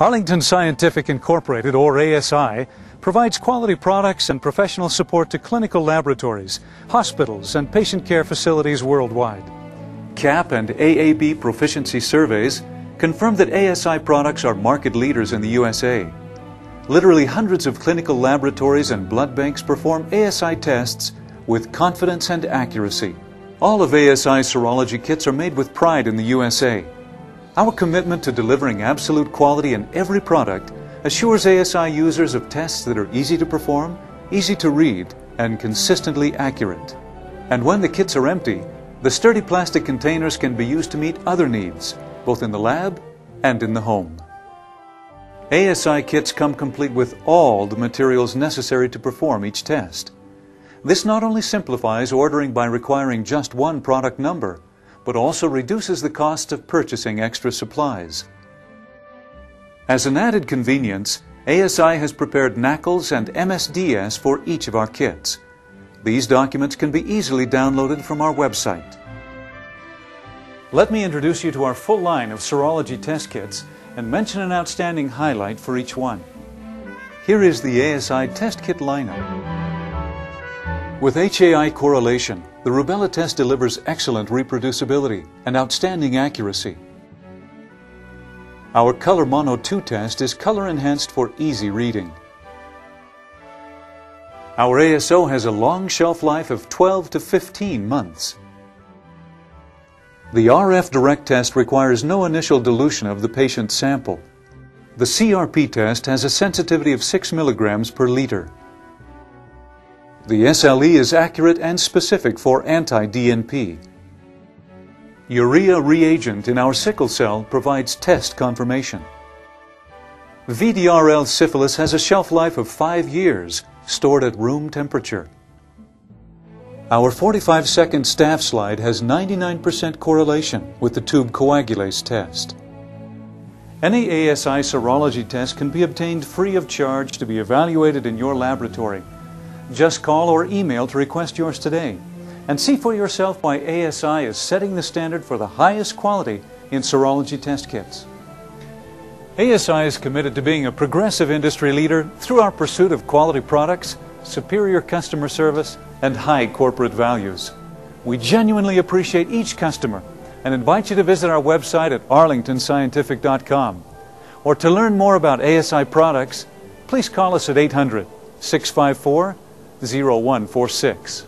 Arlington Scientific Incorporated, or ASI, provides quality products and professional support to clinical laboratories, hospitals, and patient care facilities worldwide. CAP and AAB proficiency surveys confirm that ASI products are market leaders in the USA. Literally hundreds of clinical laboratories and blood banks perform ASI tests with confidence and accuracy. All of ASI serology kits are made with pride in the USA. Our commitment to delivering absolute quality in every product assures ASI users of tests that are easy to perform, easy to read, and consistently accurate. And when the kits are empty, the sturdy plastic containers can be used to meet other needs, both in the lab and in the home. ASI kits come complete with all the materials necessary to perform each test. This not only simplifies ordering by requiring just one product number, but also reduces the cost of purchasing extra supplies. As an added convenience, ASI has prepared NCCLS and MSDS for each of our kits. These documents can be easily downloaded from our website. Let me introduce you to our full line of serology test kits and mention an outstanding highlight for each one. Here is the ASI test kit lineup. With HAI correlation, the rubella test delivers excellent reproducibility and outstanding accuracy. Our Color Mono 2 test is color enhanced for easy reading. Our ASO has a long shelf life of 12 to 15 months. The RF Direct test requires no initial dilution of the patient's sample. The CRP test has a sensitivity of 6 milligrams per liter. The SLE is accurate and specific for anti-DNP. Urea reagent in our sickle cell provides test confirmation. VDRL syphilis has a shelf life of 5 years, stored at room temperature. Our 45-second staph slide has 99% correlation with the tube coagulase test. Any ASI serology test can be obtained free of charge to be evaluated in your laboratory just call or email to request yours today and see for yourself why ASI is setting the standard for the highest quality in serology test kits. ASI is committed to being a progressive industry leader through our pursuit of quality products, superior customer service, and high corporate values. We genuinely appreciate each customer and invite you to visit our website at arlingtonscientific.com. Or to learn more about ASI products, please call us at 800 654 0146.